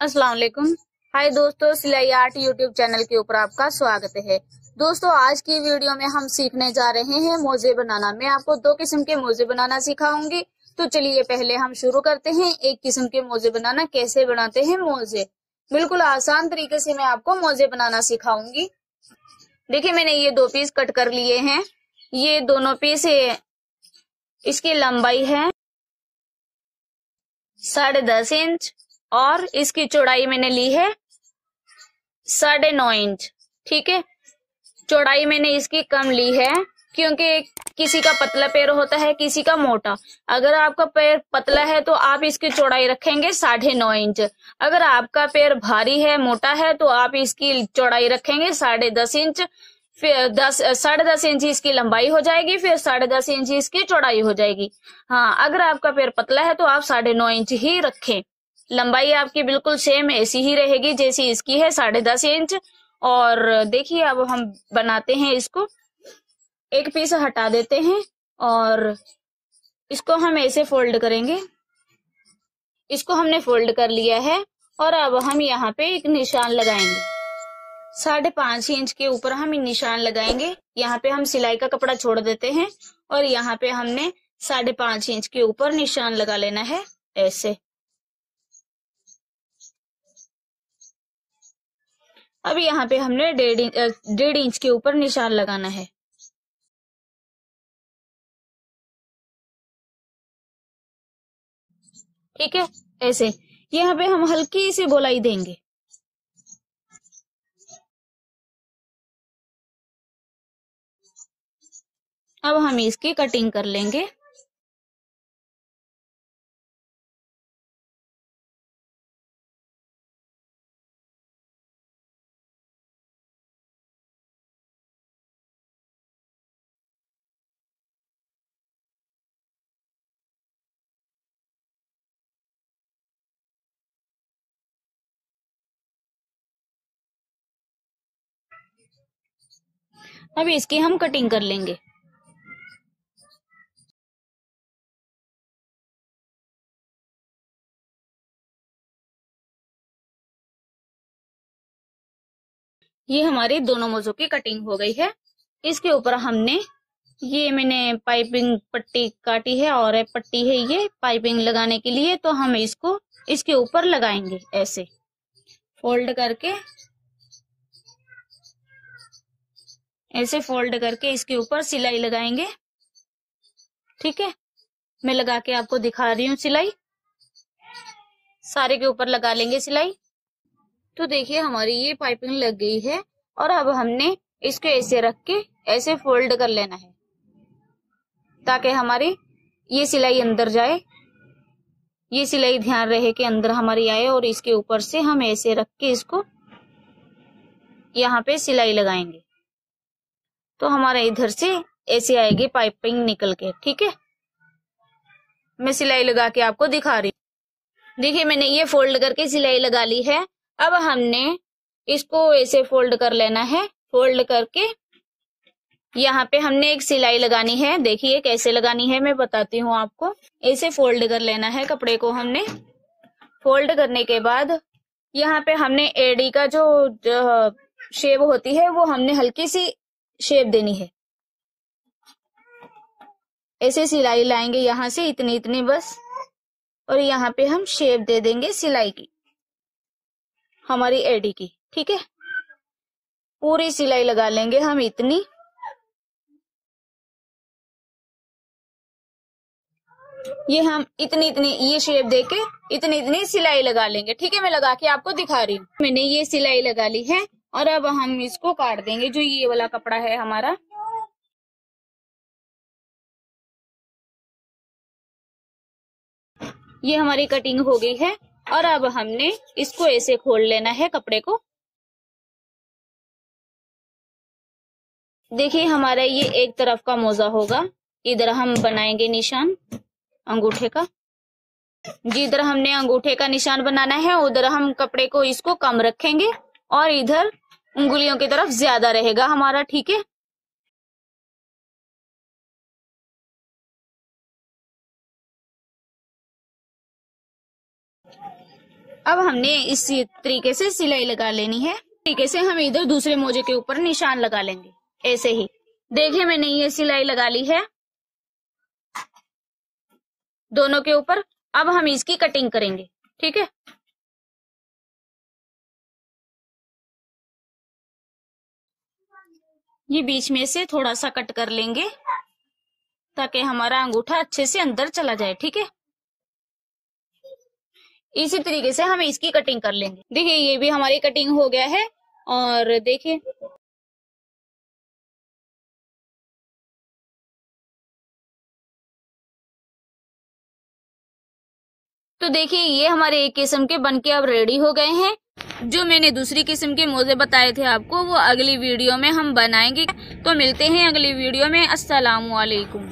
अस्सलाम वालेकुम। हाय दोस्तों, सिलाई आर्ट यूट्यूब चैनल के ऊपर आपका स्वागत है। दोस्तों, आज की वीडियो में हम सीखने जा रहे हैं मोजे बनाना। मैं आपको दो किस्म के मोजे बनाना सिखाऊँगी। तो चलिए पहले हम शुरू करते हैं। एक किस्म के मोजे बनाना, कैसे बनाते हैं मोजे? बिल्कुल आसान तरीके से मैं आपको मोजे बनाना सिखाऊँगी। देखिए, मैंने ये दो पीस कट कर लिए हैं। ये दोनों पीस इसकी लंबाई है साढ़े दस इंच और इसकी चौड़ाई मैंने ली है साढ़े नौ इंच, ठीक है? चौड़ाई मैंने इसकी कम ली है क्योंकि किसी का पतला पैर होता है, किसी का मोटा। अगर आपका पैर पतला है तो आप इसकी चौड़ाई रखेंगे साढ़े नौ इंच। अगर आपका पैर भारी है, मोटा है तो आप इसकी चौड़ाई रखेंगे साढ़े दस इंच। फिर दस, साढ़े दस इंच इसकी लंबाई हो जाएगी, फिर साढ़े दस इंच इसकी चौड़ाई हो जाएगी। हाँ अगर आपका पैर पतला है तो आप साढ़े नौ इंच ही रखें। लंबाई आपकी बिल्कुल सेम ऐसी ही रहेगी जैसी इसकी है, साढ़े दस इंच और देखिए, अब हम बनाते हैं इसको। एक पीस हटा देते हैं और इसको हम ऐसे फोल्ड करेंगे। इसको हमने फोल्ड कर लिया है और अब हम यहाँ पे एक निशान लगाएँगे। साढ़े पाँच इंच के ऊपर हम निशान लगाएँगे। यहाँ पे हम सिलाई का कपड़ा छोड़ देते हैं और यहाँ पे हमने साढ़े पाँच इंच के ऊपर निशान लगा लेना है, ऐसे। अब यहाँ पे हमने डेढ़ डेढ़ इंच के ऊपर निशान लगाना है। ठीक है? ऐसे। यहाँ पे हम हल्की सी गोलाई देंगे। अब हम इसकी कटिंग कर लेंगे। अब इसकी हम कटिंग कर लेंगे। ये हमारी दोनों मोजों की कटिंग हो गई है। इसके ऊपर हमने, ये मैंने पाइपिंग पट्टी काटी है और पट्टी है ये पाइपिंग लगाने के लिए तो हम इसको, इसके ऊपर लगाएँगे ऐसे। फोल्ड करके ऐसे फोल्ड करके इसके ऊपर सिलाई लगाएँगे। ठीक है? मैं लगा के आपको दिखा रही हूँ सिलाई। सारे के ऊपर लगा लेंगे सिलाई। तो देखिए, हमारी ये पाइपिंग लग गई है और अब हमने इसको ऐसे रख के ऐसे फोल्ड कर लेना है, ताकि हमारी ये सिलाई अंदर जाए। ये सिलाई ध्यान रहे कि अंदर हमारी आए और इसके ऊपर से हम ऐसे रख के इसको यहाँ पे सिलाई लगाएँगे। तो हमारे इधर से ऐसे आएगी पाइपिंग निकल के ठीक है? मैं सिलाई लगा के आपको दिखा रही हूँ। देखिए मैंने ये फोल्ड करके सिलाई लगा ली है। अब हमने इसको ऐसे फोल्ड कर लेना है। फोल्ड करके यहाँ पे हमने एक सिलाई लगानी है। देखिए कैसे लगानी है मैं बताती हूँ आपको। ऐसे फोल्ड कर लेना है कपड़े को हमने। फोल्ड करने के बाद यहाँ पे हमने एडी का जो, जो शेप होती है वो हमने हल्की सी शेप देनी है। ऐसे सिलाई लाएँगे यहाँ से इतनी इतनी बस, और यहाँ पे हम शेप दे देंगे सिलाई की, हमारी एडी की, ठीक है? पूरी सिलाई लगा लेंगे हम इतनी। ये हम इतनी इतनी, ये शेप देके इतनी इतनी सिलाई लगा लेंगे, ठीक है? मैं लगा के आपको दिखा रही हूँ। मैंने ये सिलाई लगा ली है। और अब हम इसको काट देंगे, जो ये वाला कपड़ा है हमारा। ये हमारी कटिंग हो गई है, और अब हमने इसको ऐसे खोल लेना है कपड़े को। देखिए, हमारा ये एक तरफ़ का मोजा होगा, इधर हम बनाएँगे निशान अंगूठे का। जिधर हमने अंगूठे का निशान बनाना है, उधर हम कपड़े को इसको कम रखेंगे। और इधर उंगलियों की तरफ़ ज़्यादा रहेगा हमारा, ठीक है? अब हमने इसी तरीके से सिलाई लगा लेनी है। तरीके से हम इधर दूसरे मोजे के ऊपर निशान लगा लेंगे, ऐसे ही। देखिए मैंने ये सिलाई लगा ली है। दोनों के ऊपर। अब हम इसकी कटिंग करेंगे, ठीक है? ये बीच में से थोड़ा सा कट कर लेंगे, ताकि हमारा अंगूठा अच्छे से अंदर चला जाए, ठीक है? इसी तरीके से हम इसकी कटिंग कर लेंगे। देखिए, ये भी हमारी कटिंग हो गया है, और देखिए। तो देखिए, ये हमारे एक किस्म के बन के अब रेडी हो गए हैं। जो मैंने दूसरी किस्म के मोजे बताए थे आपको, वो अगली वीडियो में हम बनाएँगे। तो मिलते हैं अगली वीडियो में। अस्सलाम वालेकुम